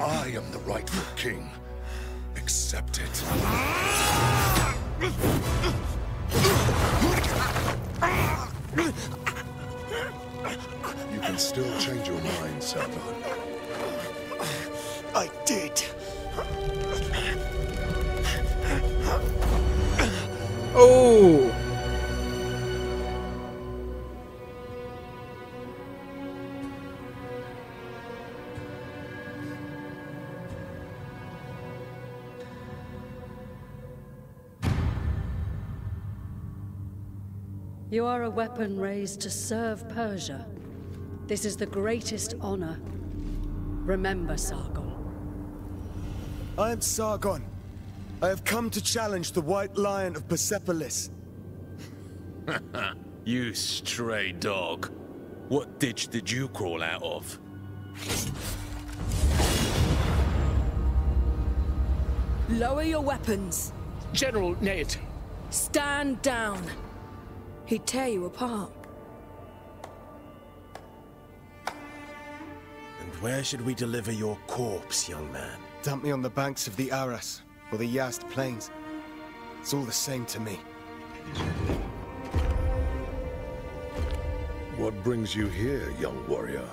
I am the rightful king. Accept it. You can still change your mind, Sargon. I did. Oh! You are a weapon raised to serve Persia. This is the greatest honor. Remember, Sargon. I am Sargon. I have come to challenge the White Lion of Persepolis. You stray dog. What ditch did you crawl out of? Lower your weapons. General Ned, Stand down. He'd tear you apart. And where should we deliver your corpse, young man? Dump me on the banks of the Aras, or the Yazd Plains. It's all the same to me. What brings you here, young warrior?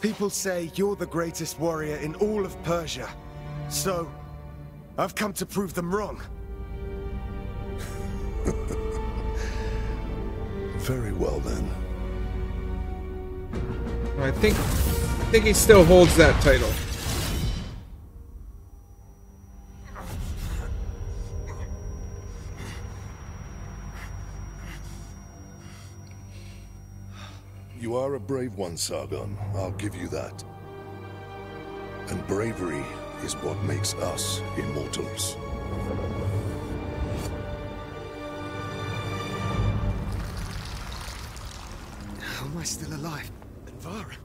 People say you're the greatest warrior in all of Persia. So, I've come to prove them wrong. Very well then. I think I think he still holds that title. You are a brave one, Sargon. I'll give you that. And bravery is what makes us immortals. Still alive? Anvara?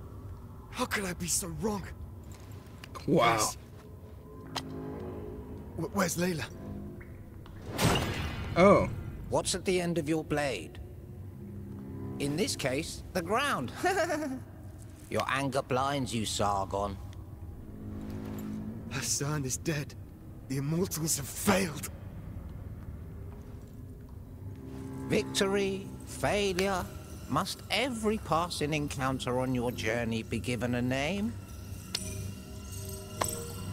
How could I be so wrong? Wow. Where's- Wh- Where's Layla? Oh. What's at the end of your blade? In this case, the ground. your anger blinds you, Sargon. Hassan is dead. The Immortals have failed. Victory, failure. Must every passing encounter on your journey be given a name?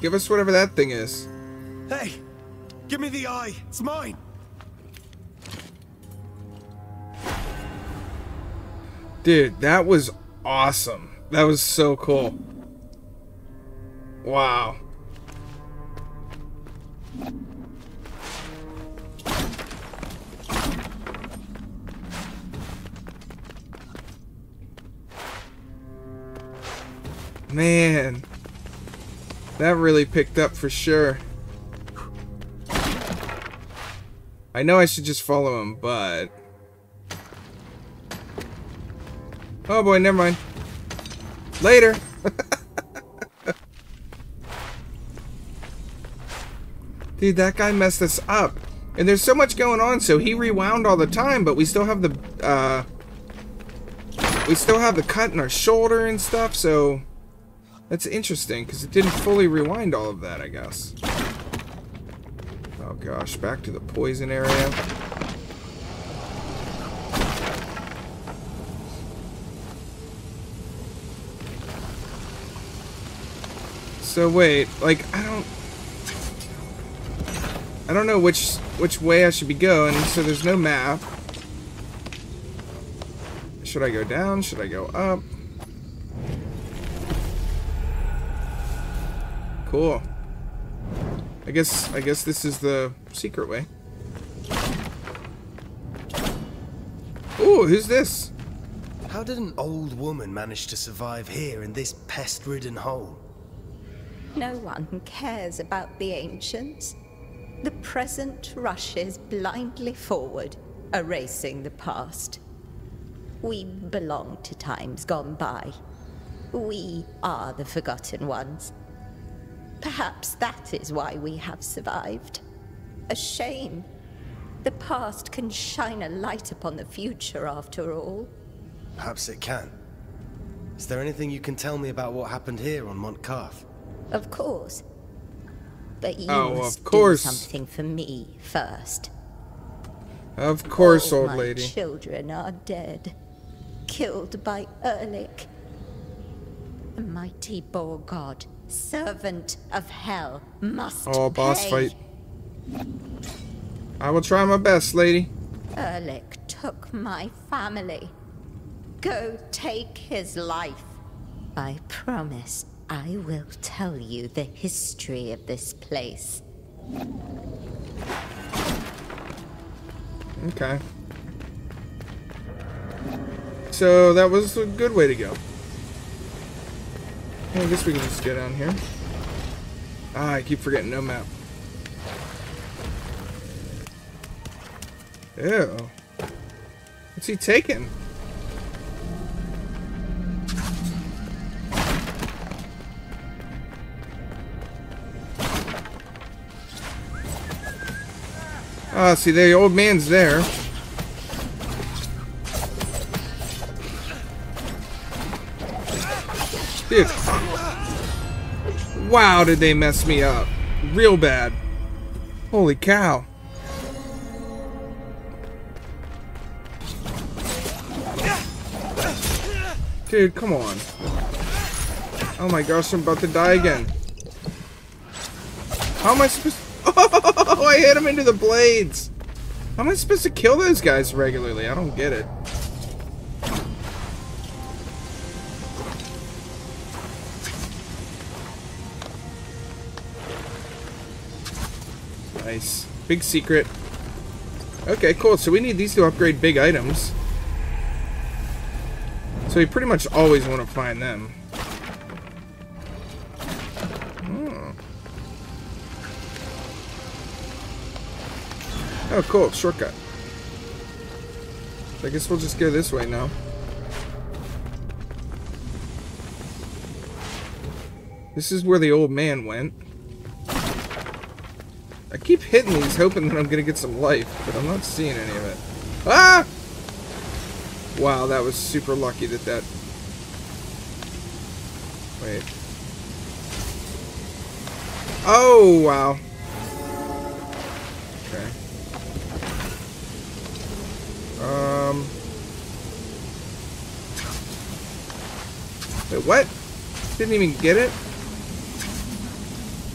Give us whatever that thing is. Hey! Give me the eye! It's mine! Dude, that was awesome. That was so cool. Wow. Man. That really picked up for sure. I know I should just follow him, but... Oh boy, never mind. Later. Dude, that guy messed us up. And there's so much going on, so he rewound all the time, but we still have the, uh... We still have the cut in our shoulder and stuff, so... That's interesting, because it didn't fully rewind all of that, I guess. Oh gosh, back to the poison area. So wait, like I don't I don't know which which way I should be going, so there's no map. Should I go down? Should I go up? Cool. I guess I guess this is the secret way. Ooh, who's this? How did an old woman manage to survive here in this pest-ridden hole? No one cares about the ancients. The present rushes blindly forward, erasing the past. We belong to times gone by. We are the forgotten ones. Perhaps that is why we have survived. A shame. The past can shine a light upon the future after all. Perhaps it can. Is there anything you can tell me about what happened here on Mont Carth? Of course. But you Oh, must of course. do something for me first. Of course, All old my lady. children are dead. Killed by Erlik. The mighty boar god, servant of hell, must Oh, boss pay. fight. I will try my best, lady. Erlik took my family. Go take his life. I promise I will tell you the history of this place. Okay. So that was a good way to go. I guess we can just get down here. Ah, I keep forgetting no map. Ew. What's he taking? Ah, see, the old man's there. Dude. Wow, did they mess me up. Real bad. Holy cow. Dude, come on. Oh my gosh, I'm about to die again. How am I supposed Oh, I hit him into the blades. How am I supposed to kill those guys regularly? I don't get it. Nice. Big secret. Okay, cool. So we need these to upgrade big items. So we pretty much always want to find them. Hmm. Oh, cool. Shortcut. I guess we'll just go this way now. This is where the old man went. I keep hitting these hoping that I'm gonna get some life, but I'm not seeing any of it. Ah! Wow, that was super lucky that that... Wait. Oh, wow. Okay. Um... Wait, what? Didn't even get it?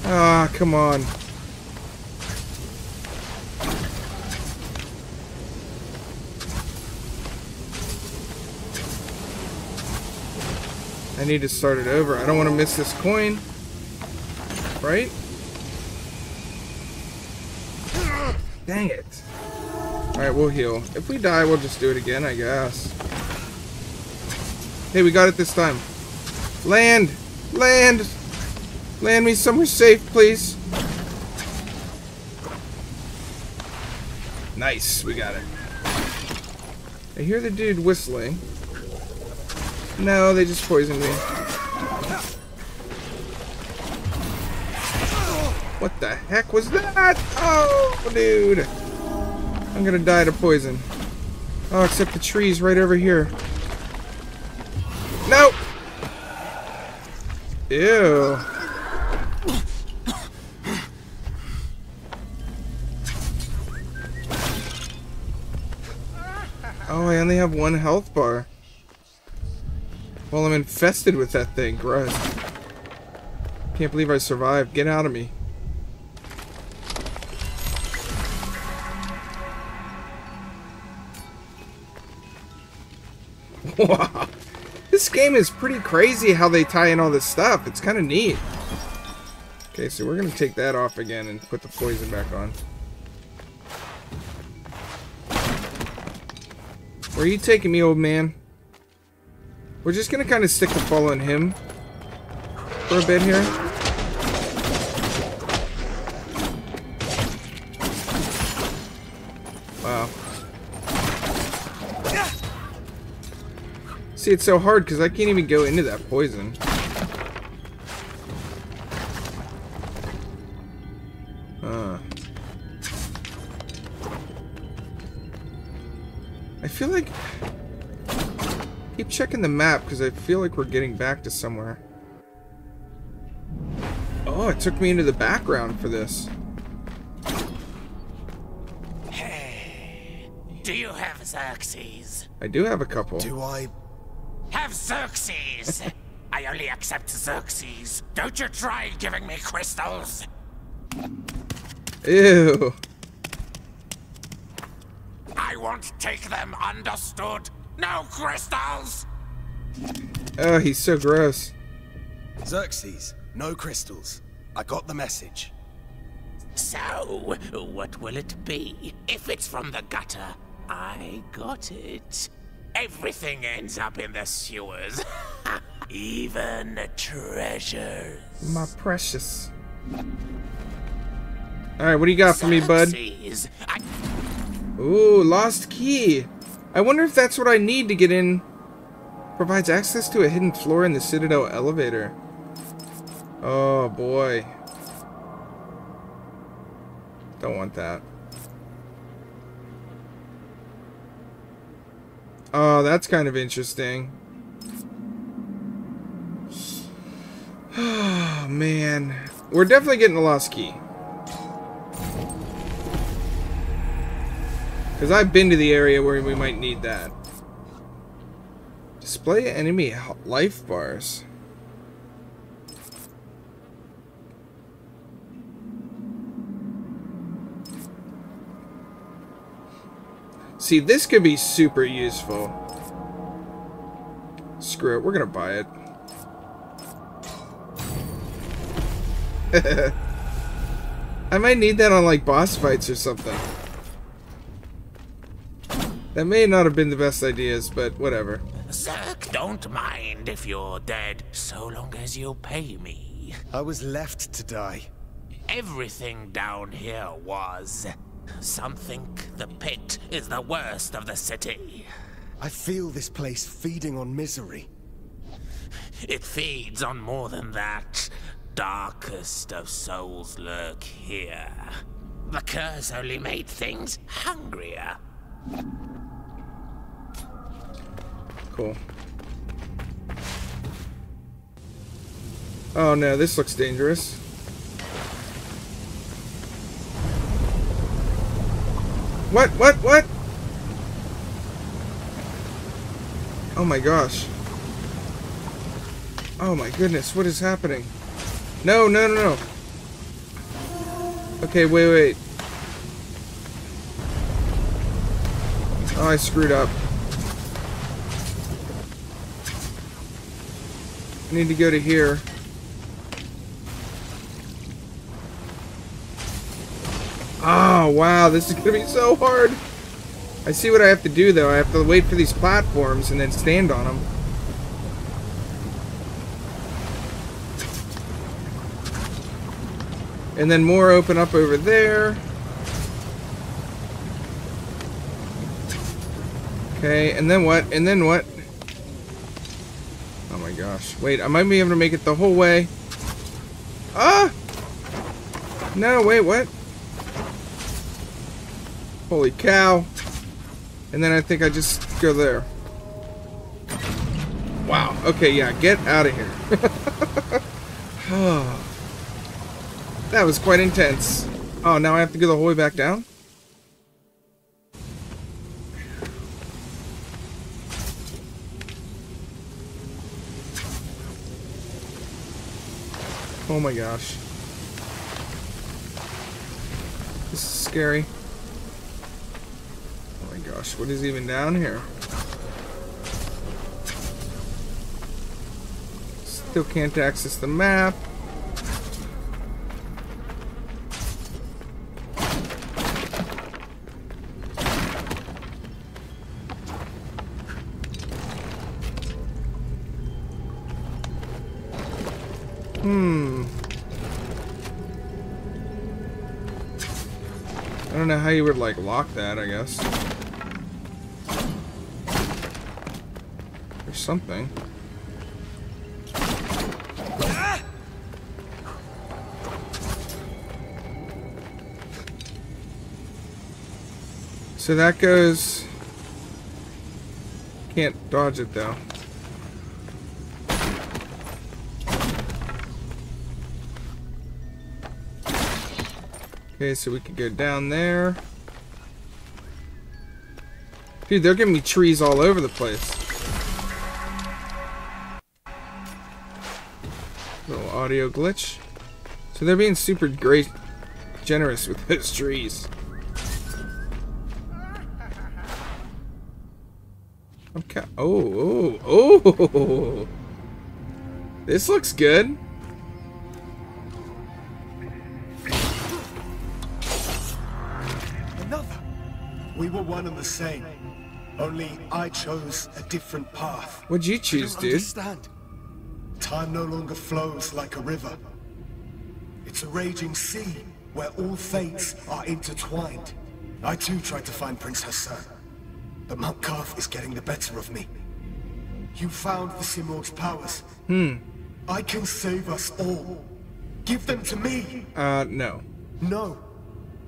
Ah, come on. I need to start it over. I don't want to miss this coin. Right? Dang it. Alright, we'll heal. If we die, we'll just do it again, I guess. Hey, we got it this time. Land! Land! Land me somewhere safe, please. Nice, we got it. I hear the dude whistling. No, they just poisoned me. What the heck was that? Oh, dude. I'm gonna die to poison. Oh, except the tree's right over here. Nope. Ew. Oh, I only have one health bar. Well, I'm infested with that thing. Gross. Can't believe I survived. Get out of me. Wow. This game is pretty crazy how they tie in all this stuff. It's kind of neat. Okay, so we're going to take that off again and put the poison back on. Where are you taking me, old man? We're just to kind of stick to following him for a bit here. Wow. See, it's so hard because I can't even go into that poison. I feel like keep checking the map because I feel like we're getting back to somewhere. Oh, it took me into the background for this. Hey, do you have Xerxes? I do have a couple. Do I... Have Xerxes! I only accept Xerxes. Don't you try giving me crystals. Ew. I won't take them, understood? No crystals! Oh, he's so gross. Xerxes, no crystals. I got the message. So, what will it be? If it's from the gutter, I got it. Everything ends up in the sewers. Even treasures. My precious. Alright, what do you got for me, bud? I Ooh, lost key. I wonder if that's what I need to get in. Provides access to a hidden floor in the Citadel elevator. Oh, boy. Don't want that. Oh, that's kind of interesting. Oh, man. We're definitely getting a lost key. Because I've been to the area where we might need that. Display enemy life bars. See, this could be super useful. Screw it, we're gonna buy it. I might need that on like boss fights or something. That may not have been the best ideas, but whatever. Zerk don't mind if you're dead, so long as you pay me. I was left to die. Everything down here was. Some think the pit is the worst of the city. I feel this place feeding on misery. It feeds on more than that. Darkest of souls lurk here. The curse only made things hungrier. Cool. Oh no, this looks dangerous. What? What? What? Oh my gosh. Oh my goodness, what is happening? No, no, no, no. Okay, wait, wait. Oh, I screwed up. Need to go to here. Oh, wow, this is gonna be so hard. I see what I have to do, though. I have to wait for these platforms and then stand on them. And then more open up over there. Okay, and then what? And then what? Gosh. Wait, I might be able to make it the whole way. Ah! No, wait, what? Holy cow. And then I think I just go there. Wow. Okay, yeah, get out of here. that was quite intense. Oh, now I have to go the whole way back down? Oh my gosh. This is scary. Oh my gosh, what is even down here? Still can't access the map. You would like lock that, I guess. Or something. So that goes... Can't dodge it though. Okay, so we could go down there. Dude, they're giving me trees all over the place. Little audio glitch. So they're being super great, generous with those trees. Okay. Oh, oh, oh. This looks good. We were one and the same. Only I chose a different path. What'd you I choose, don't dude? understand. Time no longer flows like a river. It's a raging sea where all fates are intertwined. I too tried to find Prince Hassan, but Mount Karth is getting the better of me. You found the Simurgh's powers. Hmm. I can save us all. Give them to me. Uh, no. No.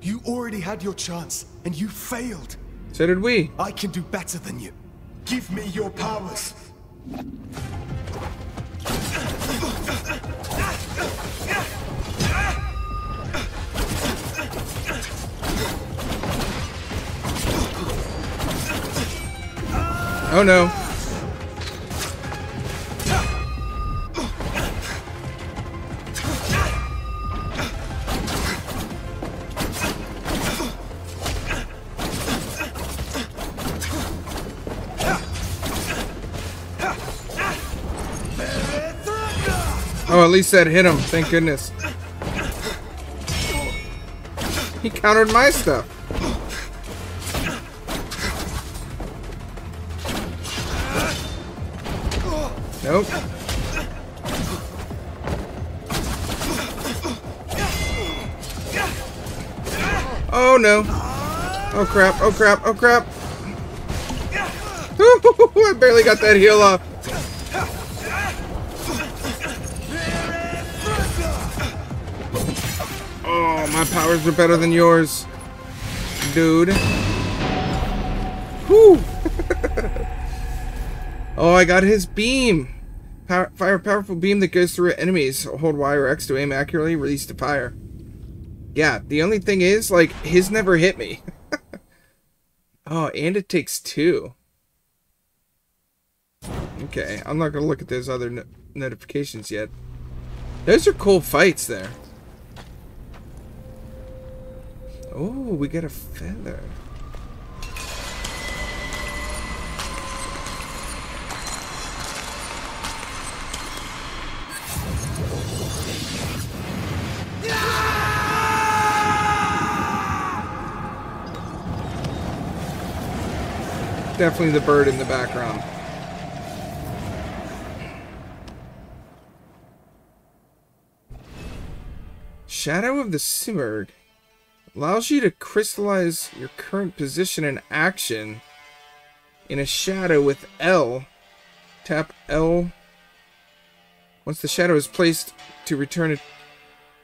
You already had your chance, and you failed. So did we. I can do better than you. Give me your powers. Oh no. Least that hit him. Thank goodness. He countered my stuff. Nope. Oh no. Oh crap, oh crap, oh crap. I barely got that heal off. Oh, my powers are better than yours. Dude. Whew. oh, I got his beam. Power, fire powerful beam that goes through enemies. Hold Y or X to aim accurately, release to fire. Yeah, the only thing is, like, his never hit me. oh, and it takes two. Okay, I'm not gonna look at those other no notifications yet. Those are cool fights there. Oh, we get a feather. Definitely the bird in the background. Shadow of the Simurgh allows you to crystallize your current position and action in a shadow with L. Tap L. Once the shadow is placed to return it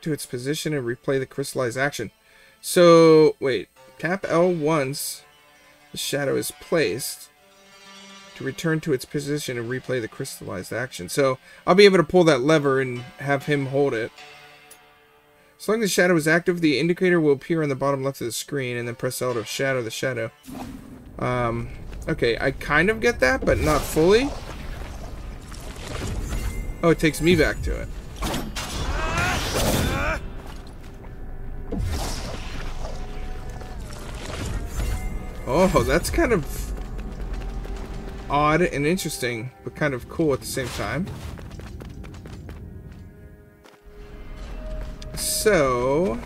to its position and replay the crystallized action. So, wait. Tap L once the shadow is placed to return to its position and replay the crystallized action. So, I'll be able to pull that lever and have him hold it. As long as the shadow is active, the indicator will appear on the bottom left of the screen, and then press L to shadow the shadow. Um, okay, I kind of get that, but not fully. Oh, it takes me back to it. Oh, that's kind of odd and interesting, but kind of cool at the same time. So,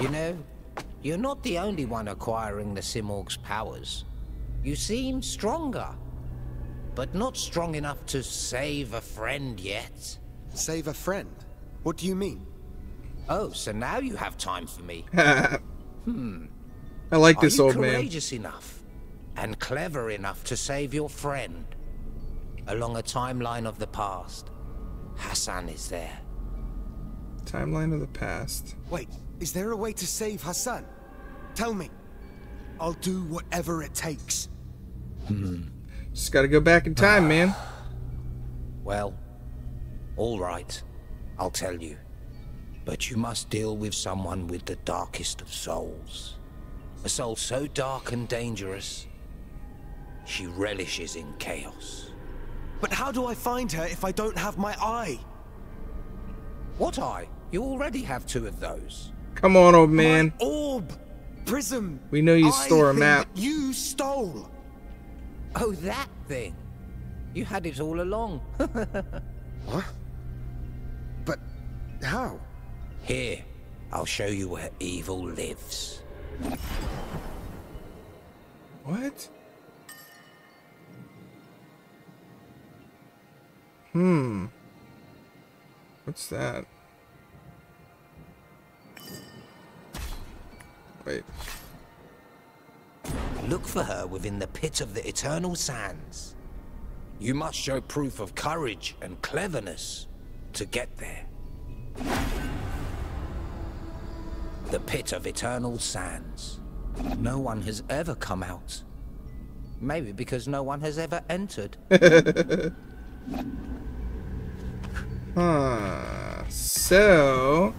You know, you're not the only one acquiring the Simurgh's powers. You seem stronger, but not strong enough to save a friend yet. Save a friend? What do you mean? Oh, so now you have time for me. hmm. I like this Are you old man. courageous enough and clever enough to save your friend? Along a timeline of the past, Hassan is there. Timeline of the past. Wait, is there a way to save Hassan? Tell me. I'll do whatever it takes. Hmm. Just gotta go back in time, man. Well, all right. I'll tell you. But you must deal with someone with the darkest of souls. A soul so dark and dangerous, she relishes in chaos. But how do I find her if I don't have my eye? What eye? You already have two of those. Come on, old man. My orb! Prism! We know you eye store a map. that You stole! Oh, that thing. You had it all along. What? But how? Here, I'll show you where evil lives. What? Hmm. What's that? Wait. Look for her within the pit of the eternal sands. You must show proof of courage and cleverness to get there. The pit of eternal sands. No one has ever come out. Maybe because no one has ever entered. Huh. So,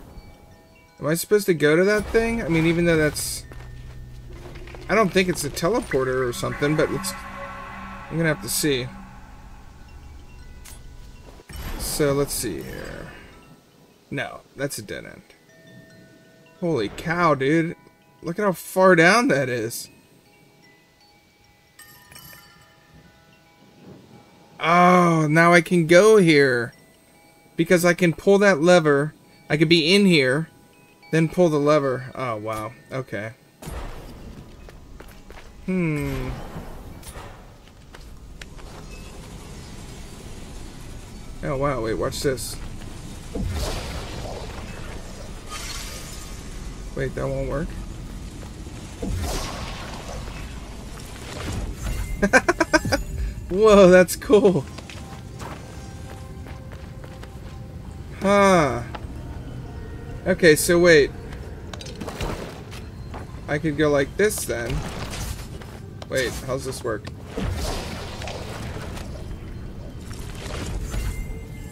am I supposed to go to that thing? I mean, even though that's... I don't think it's a teleporter or something, but let's... I'm gonna have to see. So, let's see here. No, that's a dead end. Holy cow, dude. Look at how far down that is. Oh, now I can go here. Because I can pull that lever. I could be in here. Then pull the lever. Oh, wow. Okay. Hmm. Oh, wow. Wait, watch this. Wait, that won't work. Whoa, that's cool. Huh. Okay, so wait. I could go like this then. Wait, how's this work?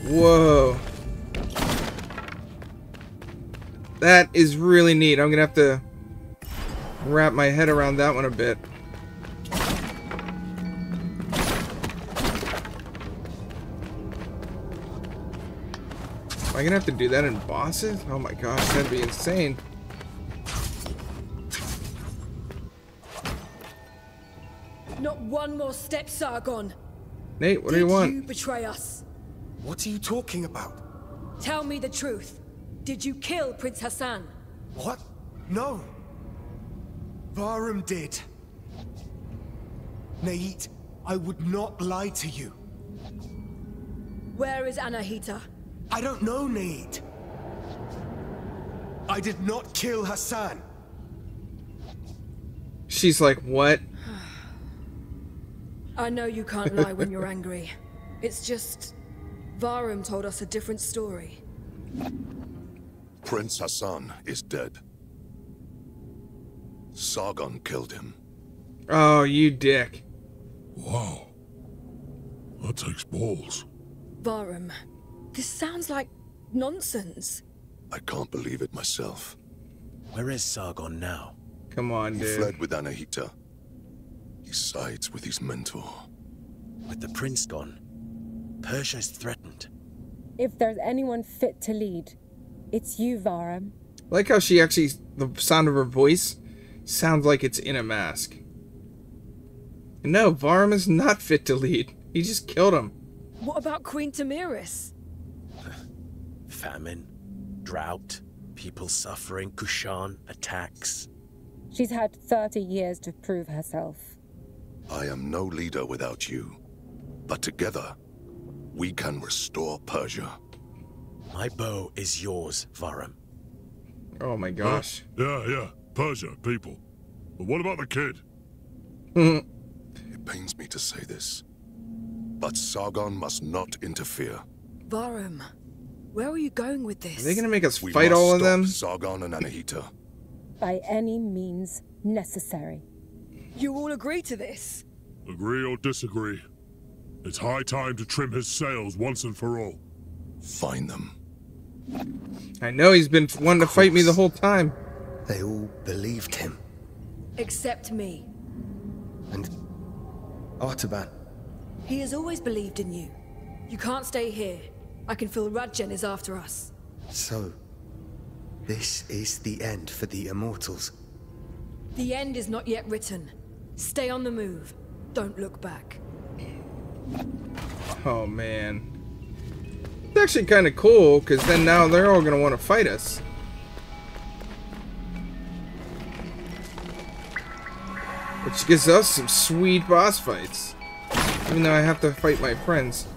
Whoa. That is really neat. I'm gonna have to wrap my head around that one a bit. I gonna have to do that in bosses? Oh my gosh, that'd be insane. Not one more step, Sargon. Neith, what Did do you want? you betray us? What are you talking about? Tell me the truth. Did you kill Prince Hassan? What? No. Vahram did. Neith, I would not lie to you. Where is Anahita? I don't know, Neith. I did not kill Hassan. She's like, what? I know you can't lie when you're angry. It's just... Vahram told us a different story. Prince Hassan is dead. Sargon killed him. Oh, you dick. Wow. That takes balls. Vahram, this sounds like nonsense. I can't believe it myself. Where is Sargon now? Come on, He dude. fled with Anahita. He sides with his mentor. With the prince gone, Persia is threatened. If there's anyone fit to lead, it's you, Vahram. I like how she actually, the sound of her voice sounds like it's in a mask. And no, Vahram is not fit to lead. He just killed him. What about Queen Thomyris? Famine, drought, people suffering, Kushan, attacks. She's had 30 years to prove herself. I am no leader without you. But together, we can restore Persia. My bow is yours, Vahram. Oh my gosh. Yeah, yeah. Persia, people. But what about the kid? Hmm. It pains me to say this, but Sargon must not interfere. Vahram, where are you going with this? Are they gonna make us We fight all of them? Sargon and Anahita. By any means necessary. You all agree to this? Agree or disagree? It's high time to trim his sails once and for all. Find them. I know he's been wanting to fight me the whole time. They all believed him. Except me. And Artaban. He has always believed in you. You can't stay here. I can feel Radjen is after us. So, this is the end for the Immortals. The end is not yet written. Stay on the move. Don't look back. Oh man. It's actually kind of cool, because then now they're all going to want to fight us. Which gives us some sweet boss fights. Even though I have to fight my friends.